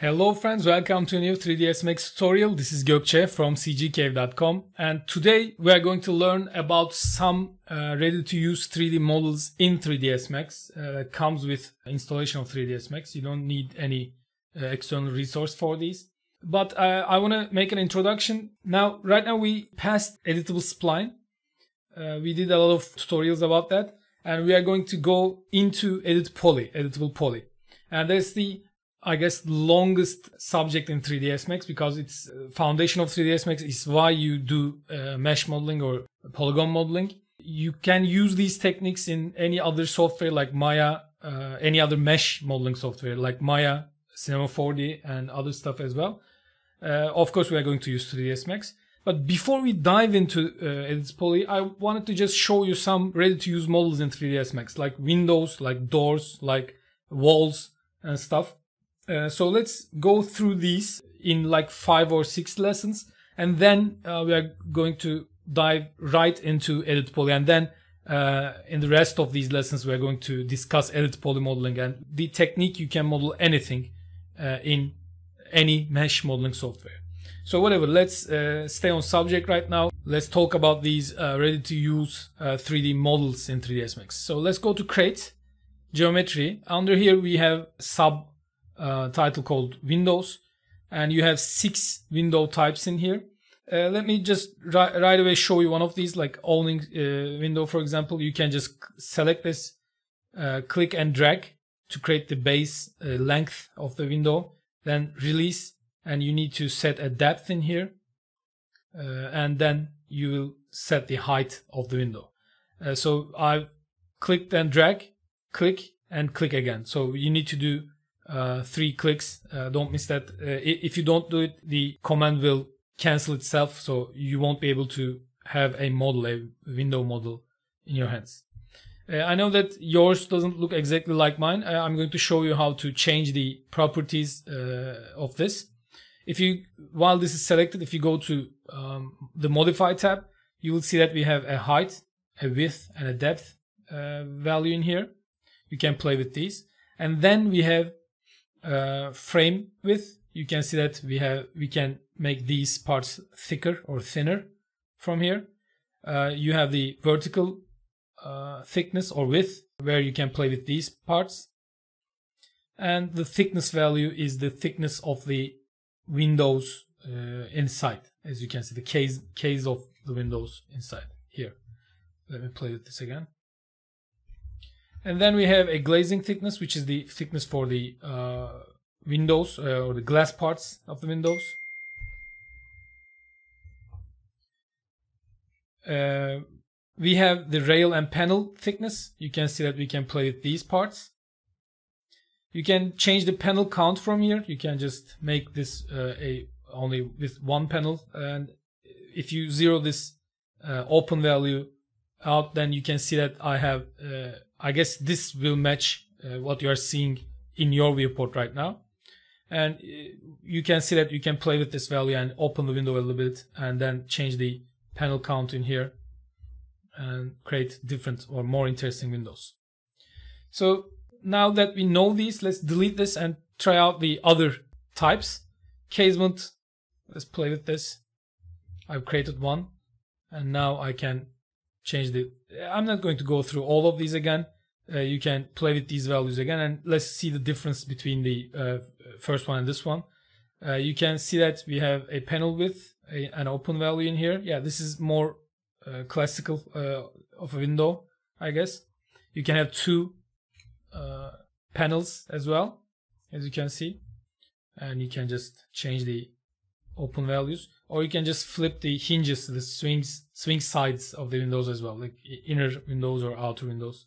Hello friends, welcome to a new 3ds Max tutorial. This is Gökçe from cgcave.com and today we are going to learn about some uh, ready-to-use 3D models in 3ds Max uh, that comes with installation of 3ds Max. You don't need any uh, external resource for these. But uh, I want to make an introduction. Now, right now we passed editable spline. Uh, we did a lot of tutorials about that and we are going to go into edit poly, editable poly. And that's the I guess longest subject in 3ds Max because it's uh, foundation of 3ds Max is why you do uh, mesh modeling or polygon modeling. You can use these techniques in any other software like Maya, uh, any other mesh modeling software like Maya, Cinema 4D and other stuff as well. Uh, of course, we are going to use 3ds Max. But before we dive into uh, Edit Poly, I wanted to just show you some ready-to-use models in 3ds Max, like windows, like doors, like walls and stuff. Uh, so let's go through these in like five or six lessons, and then uh, we are going to dive right into edit poly, and then uh, in the rest of these lessons we are going to discuss edit poly modeling and the technique you can model anything uh, in any mesh modeling software. So whatever, let's uh, stay on subject right now. Let's talk about these ready to use 3D models in 3ds Max. So let's go to create geometry. Under here we have sub uh, title called Windows, and you have six window types in here. Uh, let me just ri right away show you one of these, like awning uh, window, for example. You can just select this, uh, click and drag to create the base uh, length of the window, then release, and you need to set a depth in here, and then you will set the height of the window. so I clicked and drag, click and click again. So you need to do uh, three clicks. Uh, don't miss that. Uh, if you don't do it, the command will cancel itself, so you won't be able to have a model, a window model in your hands. Uh, I know that yours doesn't look exactly like mine. Uh, I'm going to show you how to change the properties of this. If you, while this is selected, if you go to um, the modify tab, you will see that we have a height, a width, and a depth value in here. You can play with these. And then we have uh, frame width, you can see that we have we can make these parts thicker or thinner from here. Uh, you have the vertical uh, thickness or width where you can play with these parts. And the thickness value is the thickness of the windows uh, inside. As you can see, the case, case of the windows inside here. Let me play with this again. And then we have a glazing thickness, which is the thickness for the uh, windows uh, or the glass parts of the windows. Uh, we have the rail and panel thickness. You can see that we can play with these parts. You can change the panel count from here. You can just make this uh, a only with one panel. And if you zero this uh, open value out, then you can see that I have uh, I guess this will match uh, what you are seeing in your viewport right now. And uh, you can see that you can play with this value and open the window a little bit and then change the panel count in here and create different or more interesting windows. So now that we know these, let's delete this and try out the other types. Casement, let's play with this. I've created one and now I can change the i'm not going to go through all of these again. Uh, you can play with these values again and let's see the difference between the uh, first one and this one. Uh, you can see that we have a panel width a, an open value in here. Yeah this is more uh, classical uh, of a window i guess. You can have two uh, panels as well as you can see. And you can just change the open values or you can just flip the hinges the swings swing sides of the windows as well like inner windows or outer windows.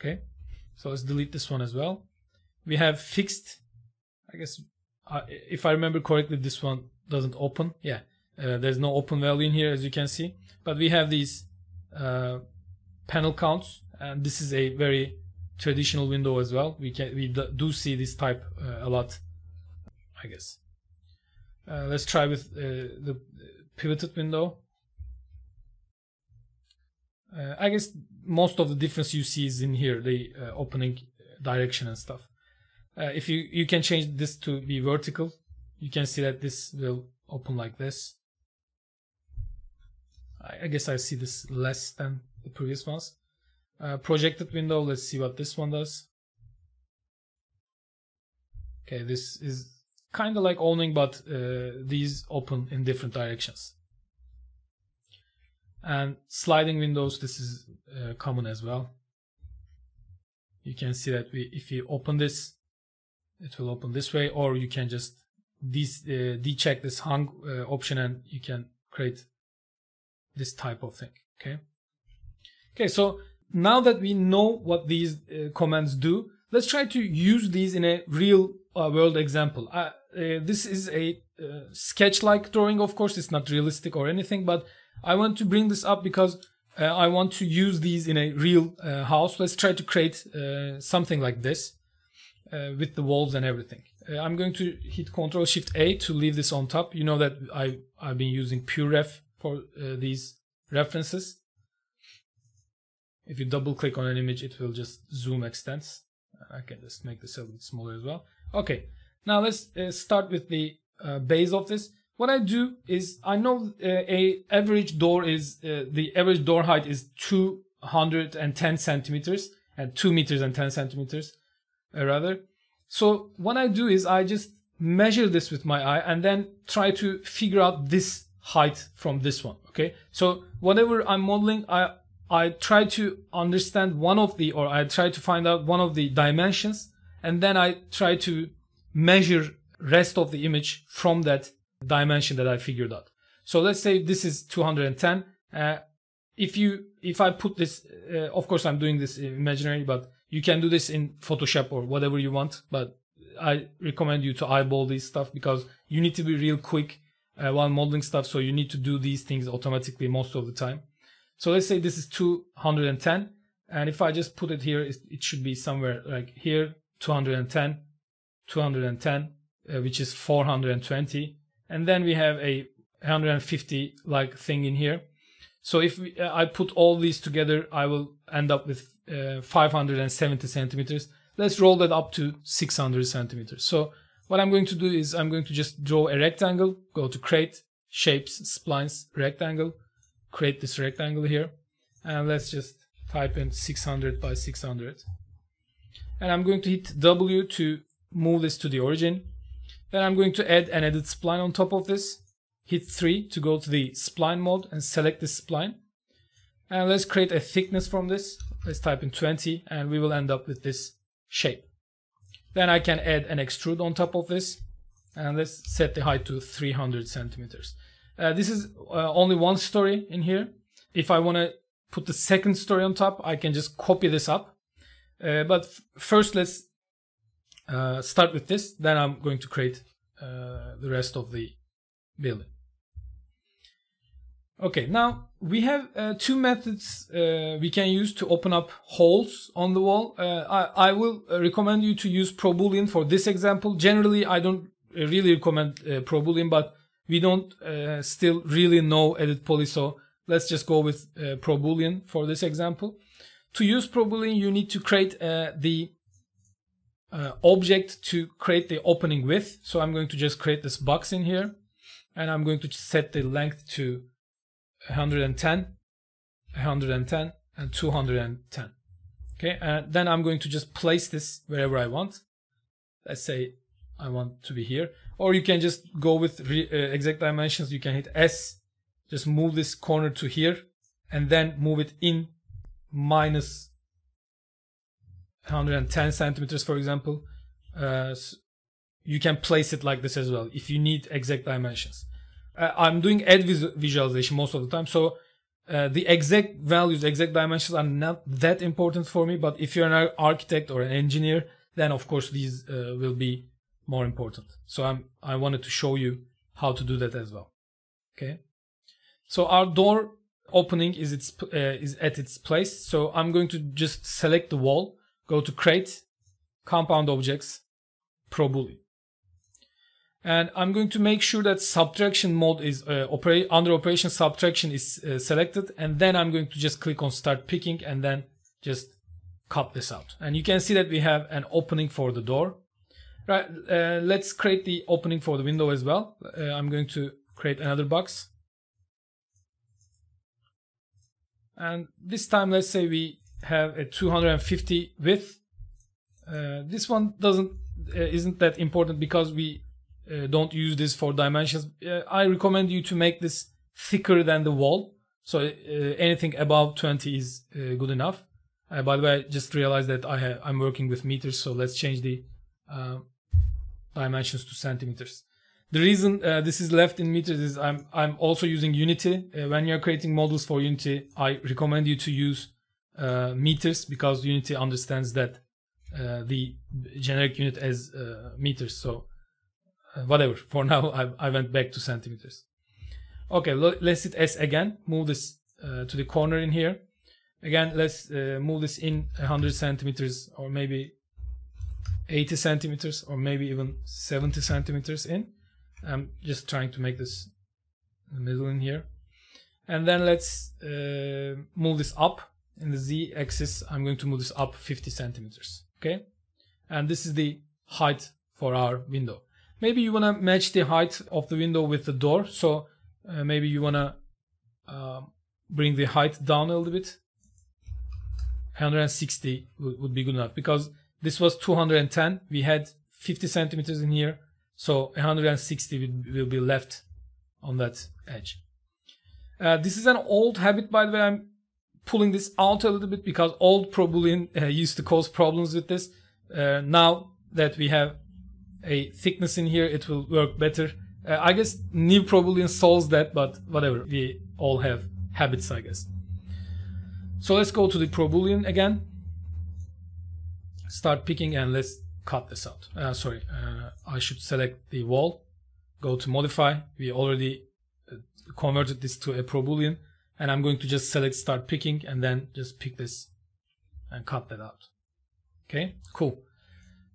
Okay? So let's delete this one as well. We have fixed i guess uh, if i remember correctly this one doesn't open. Yeah uh, there's no open value in here as you can see. But we have these uh, panel counts and this is a very traditional window as well. We can we do see this type uh, a lot i guess uh, let's try with uh, the pivoted window. Uh, I guess most of the difference you see is in here, the uh, opening direction and stuff. Uh, if you, you can change this to be vertical, you can see that this will open like this. I, I guess I see this less than the previous ones. Uh, projected window, let's see what this one does. Okay, this is kind of like awning, but uh, these open in different directions. And sliding windows, this is uh, common as well. You can see that we, if you open this, it will open this way, or you can just uh, decheck this hung uh, option and you can create this type of thing. Okay. Okay, so now that we know what these uh, commands do, let's try to use these in a real uh, world example. Uh this is a uh, sketch-like drawing, of course, it's not realistic or anything, but I want to bring this up because uh, I want to use these in a real house. Let's try to create something like this with the walls and everything. I'm going to hit Control Shift A to leave this on top. You know that I, I've been using PureRef for these references. If you double click on an image, it will just zoom extends. I can just make this a little bit smaller as well. Okay, now let's uh, start with the uh, base of this. What I do is I know uh, a average door is uh, the average door height is 210 centimeters and 2 meters and 10 centimeters uh, rather. So what I do is I just measure this with my eye and then try to figure out this height from this one. Okay, so whatever I'm modeling, I I try to understand one of the, or I try to find out one of the dimensions, and then I try to measure rest of the image from that dimension that I figured out. So let's say this is 210. Uh, if you, if I put this, uh, of course I'm doing this imaginary, but you can do this in Photoshop or whatever you want. But I recommend you to eyeball this stuff because you need to be real quick uh, while modeling stuff. So you need to do these things automatically most of the time. So let's say this is 210. And if I just put it here, it should be somewhere like here, 210, 210, uh, which is 420. And then we have a 150 like thing in here. So if we, uh, I put all these together, I will end up with uh, 570 centimeters. Let's roll that up to 600 centimeters. So what I'm going to do is I'm going to just draw a rectangle, go to create, shapes, splines, rectangle, create this rectangle here and let's just type in 600 by 600 and I'm going to hit W to move this to the origin. Then I'm going to add an edit spline on top of this. Hit 3 to go to the spline mode and select the spline. And let's create a thickness from this. Let's type in 20 and we will end up with this shape. Then I can add an extrude on top of this. And let's set the height to 300 centimeters. Uh, this is uh, only one story in here. If I want to put the second story on top, I can just copy this up. Uh, but first, let's uh, start with this. Then I'm going to create uh, the rest of the building. Okay, now we have uh, two methods we can use to open up holes on the wall. I, I, will recommend you to use ProBoolean for this example. Generally, I don't really recommend ProBoolean, but we don't uh, still really know edit poly, so let's just go with uh, ProBoolean for this example. To use ProBoolean, you need to create uh, the uh, object to create the opening width. So I'm going to just create this box in here, and I'm going to set the length to 110, 110, and 210. Okay, and then I'm going to just place this wherever I want. Let's say I want to be here. Or you can just go with re, uh, exact dimensions. You can hit S, just move this corner to here, and then move it in minus 110 centimeters, for example. Uh, you can place it like this as well if you need exact dimensions. Uh, I'm doing vis visualization most of the time, so uh, the exact values, exact dimensions are not that important for me. But if you're an architect or an engineer, then of course these uh, will be more important. So I'm, I wanted to show you how to do that as well. Okay. So our door opening is its uh, is at its place. So I'm going to just select the wall, go to create, compound objects, ProBoolean. And I'm going to make sure that subtraction mode is uh, operate under operation subtraction is uh, selected. And then I'm going to just click on start picking and then just cut this out. And you can see that we have an opening for the door. Right, uh, let's create the opening for the window as well. Uh, I'm going to create another box. And this time, let's say we have a 250 width. Uh, this one doesn't uh, isn't that important because we uh, don't use this for dimensions. Uh, I recommend you to make this thicker than the wall. So anything above 20 is good enough. by the way, I just realized that I have, I'm working with meters, so let's change the dimensions to centimeters. The reason uh, this is left in meters is I'm I'm also using Unity. Uh, when you're creating models for Unity, I recommend you to use uh, meters because Unity understands that uh, the generic unit as uh, meters. So uh, whatever. For now, I, I went back to centimeters. Okay, let's hit S again. Move this to the corner in here. Again, let's move this in 100 centimeters or maybe 80 centimeters or maybe even 70 centimeters in. I'm just trying to make this middle in here. And then let's uh, move this up in the z axis. I'm going to move this up 50 centimeters. Okay. And this is the height for our window. Maybe you want to match the height of the window with the door. So uh, maybe you want to uh, bring the height down a little bit. 160 would, be good enough because this was 210. We had 50 centimeters in here. So 160 will, will be left on that edge. Uh, this is an old habit, by the way. I'm pulling this out a little bit because old ProBoolean uh, used to cause problems with this. Uh, now that we have a thickness in here, it will work better. Uh, I guess new ProBoolean solves that, but whatever. We all have habits, I guess. So let's go to the ProBoolean again start picking and let's cut this out. Uh, sorry, uh, I should select the wall, go to modify. We already uh, converted this to a pro boolean and I'm going to just select start picking and then just pick this and cut that out. Okay, cool.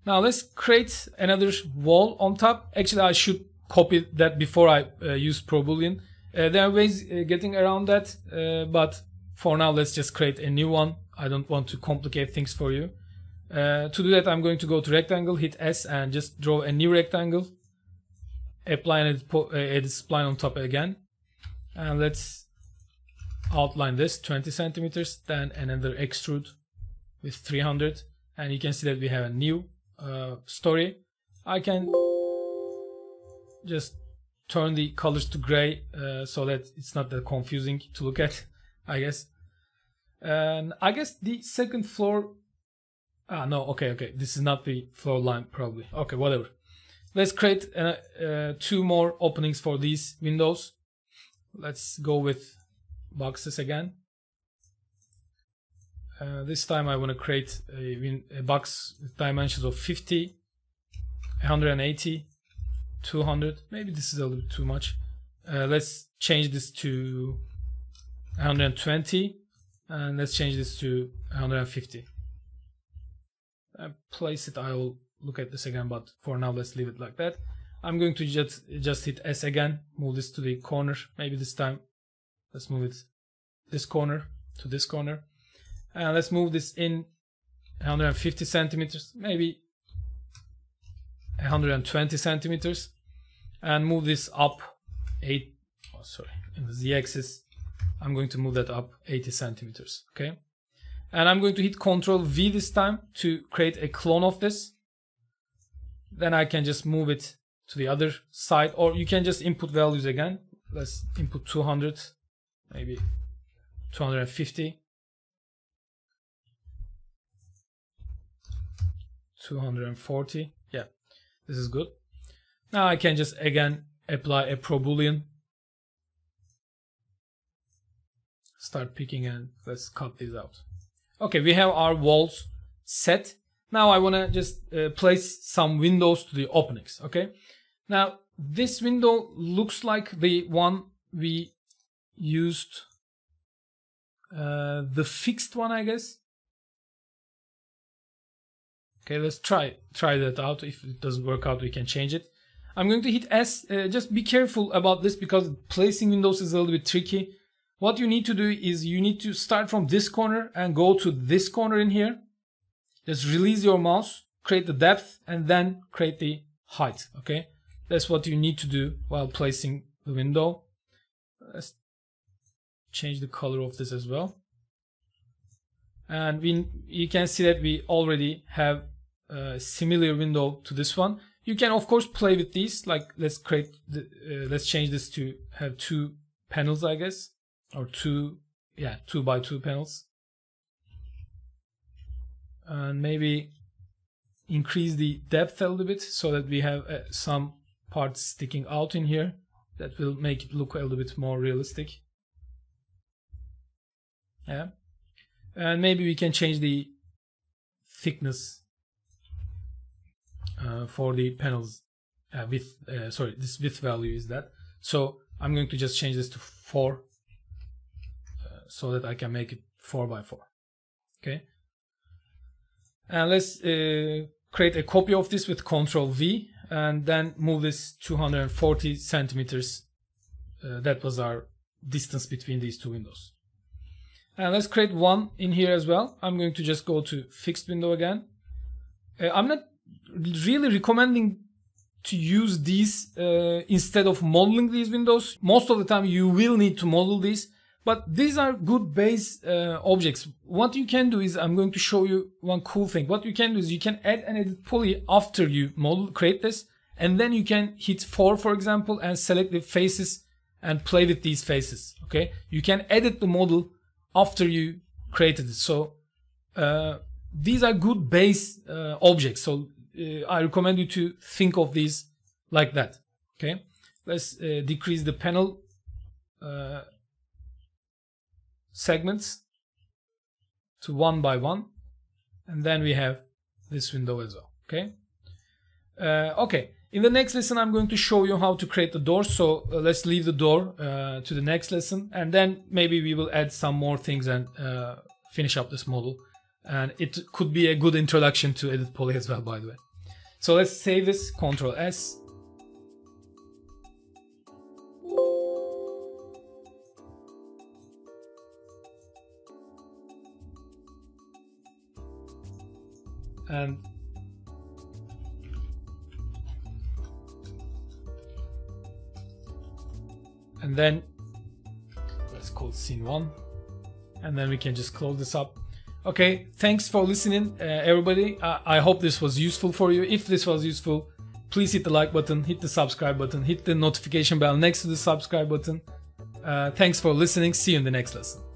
Now let's create another wall on top. Actually, I should copy that before I uh, use pro boolean. Uh, there are ways uh, getting around that, uh, but for now, let's just create a new one. I don't want to complicate things for you. Uh, to do that, I'm going to go to rectangle, hit S, and just draw a new rectangle. Apply an edit, uh, spline on top again. And let's outline this 20 centimeters, then another extrude with 300. And you can see that we have a new uh, story. I can just turn the colors to gray uh, so that it's not that confusing to look at, I guess. And I guess the second floor Ah, no, okay, okay. This is not the floor line, probably. Okay, whatever. Let's create uh, uh, two more openings for these windows. Let's go with boxes again. Uh, this time I want to create a, a, box with dimensions of 50, 180, 200. Maybe this is a little too much. Uh, let's change this to 120 and let's change this to 150 uh, place it. I will look at this again, but for now, let's leave it like that. I'm going to just, just hit S again, move this to the corner. Maybe this time, let's move it this corner to this corner. And let's move this in 150 centimeters, maybe 120 centimeters. And move this up 8, oh, sorry, in the z-axis. I'm going to move that up 80 centimeters, okay? And I'm going to hit Control V this time to create a clone of this. Then I can just move it to the other side or you can just input values again. Let's input 200, maybe 250. 240 yeah this is good now I can just again apply a pro boolean start picking and let's cut these out Okay, we have our walls set. Now I want to just uh, place some windows to the openings. Okay. Now this window looks like the one we used uh, the fixed one, I guess. Okay, let's try try that out. If it doesn't work out, we can change it. I'm going to hit S. Uh, just be careful about this because placing windows is a little bit tricky. What you need to do is you need to start from this corner and go to this corner in here. Just release your mouse, create the depth and then create the height okay that's what you need to do while placing the window let's change the color of this as well. And we you can see that we already have a similar window to this one. You can of course play with these like let's create the, uh, let's change this to have two panels i guess or two yeah two by two panels. And maybe increase the depth a little bit so that we have uh, some parts sticking out in here that will make it look a little bit more realistic yeah and maybe we can change the thickness uh, for the panels uh, uh, sorry this width value is that so I'm going to just change this to 4 uh, so that I can make it 4 by 4 okay and let's uh, create a copy of this with Control V and then move this 240 centimeters. Uh, that was our distance between these two windows. And let's create one in here as well. I'm going to just go to fixed window again. Uh, I'm not really recommending to use these uh, instead of modeling these windows. Most of the time you will need to model these but these are good base uh, objects. What you can do is I'm going to show you one cool thing. What you can do is you can add an edit poly after you model create this and then you can hit 4 for example and select the faces and play with these faces. Okay, you can edit the model after you created it. So uh, these are good base uh, objects. So uh, I recommend you to think of these like that. Okay, let's uh, decrease the panel uh, segments to one by one and then we have this window as well okay uh, okay in the next lesson i'm going to show you how to create the door so uh, let's leave the door uh, to the next lesson and then maybe we will add some more things and uh, finish up this model. And it could be a good introduction to edit poly as well by the way. So let's save this control s. And and then let's call scene one. And then we can just close this up. Okay thanks for listening uh, everybody. I, I hope this was useful for you. If this was useful please hit the like button hit the subscribe button hit the notification bell next to the subscribe button. Uh, thanks for listening. See you in the next lesson